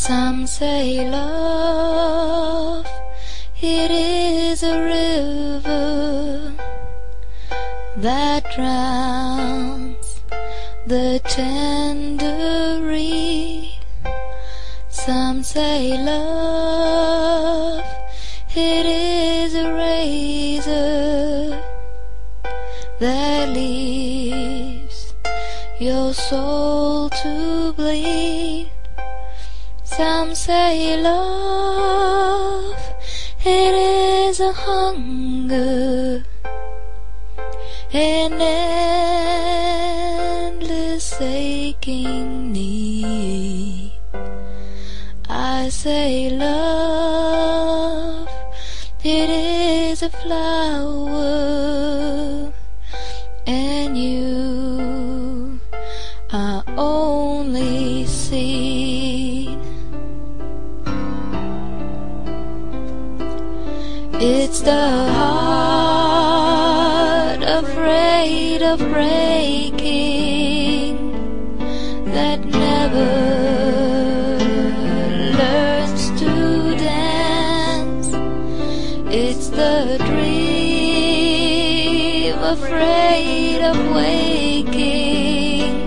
Some say love, it is a river that drowns the tender reed. Some say love, it is a razor that leaves your soul to bleed. Some say love, it is a hunger, an endless aching need. I say love, it is a flower, It's the heart afraid of breaking that never learns to dance. It's the dream afraid of waking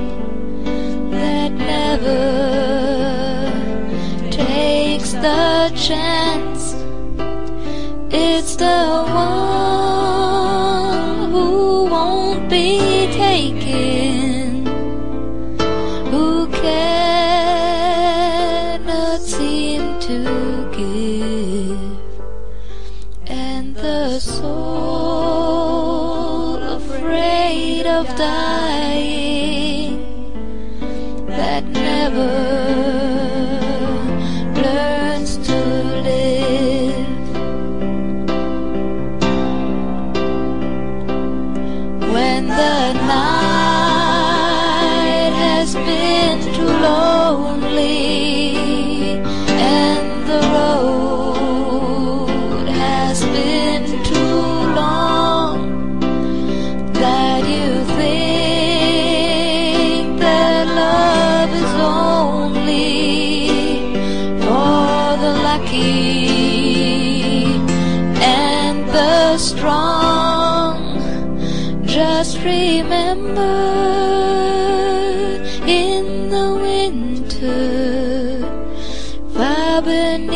that never takes the chance. It's the one who won't be taken, who cannot seem to give, and the soul afraid of dying that never When the night has been too lonely and the road has been too long that you think that love is only for the lucky and the strong. Just remember in the winter, far beneath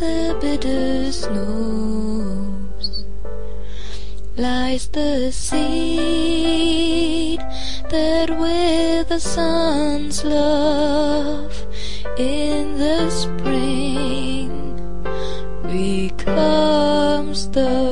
the bitter snows, lies the seed that with the sun's love in the spring becomes the